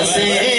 I see.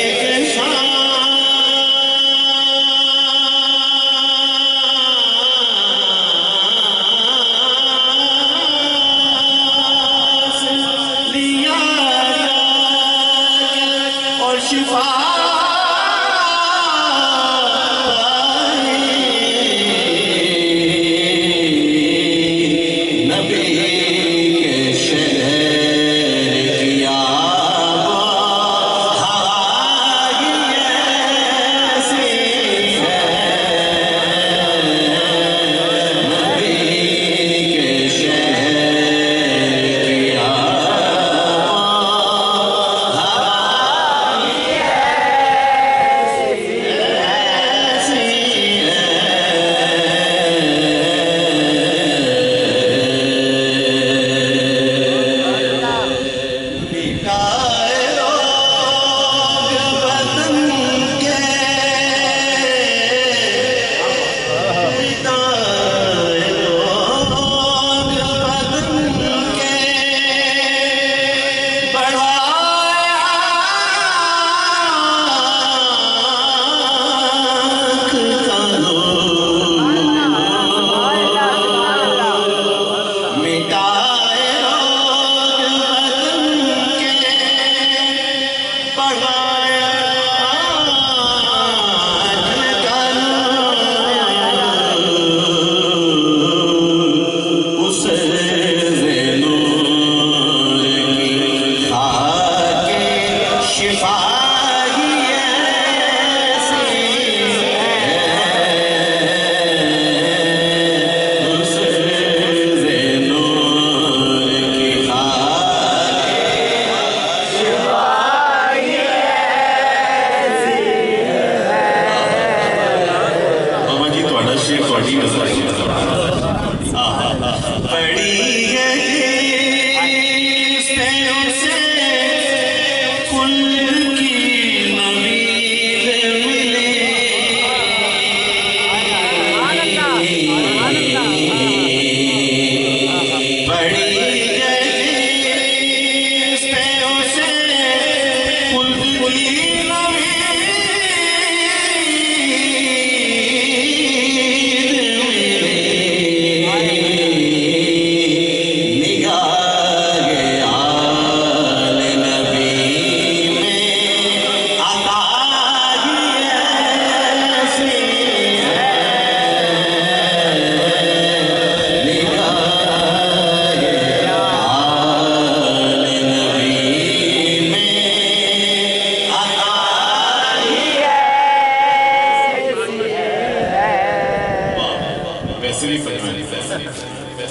있으니까요.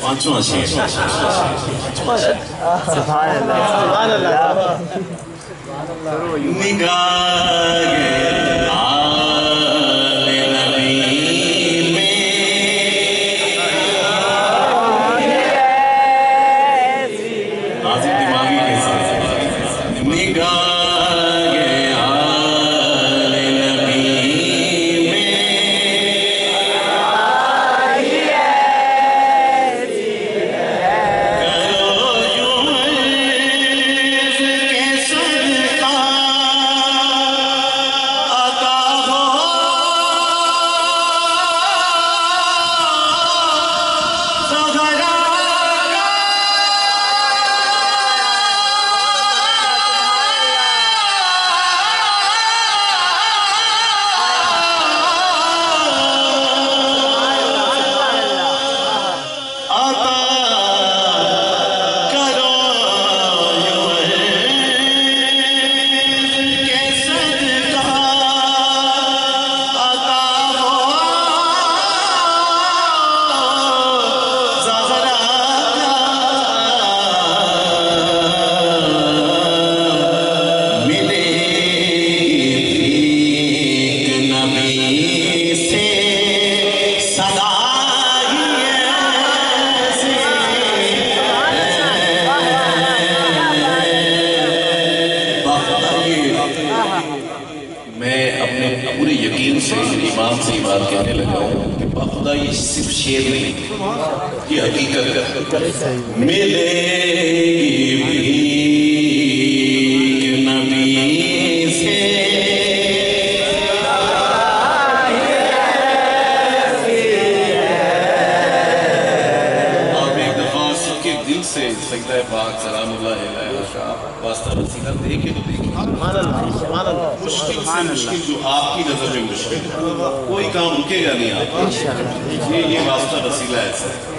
완충한 시. 네가 کہنے لگا کہ باخدا یہ صرف شیر نہیں یہ حقیقت ہے۔ میرے بھی مشکل جو آپ کی نظر میں مشکل ہے۔ کوئی کام رکے گا نہیں آپ۔ یہ واسطہ وسیلہ ایسا ہے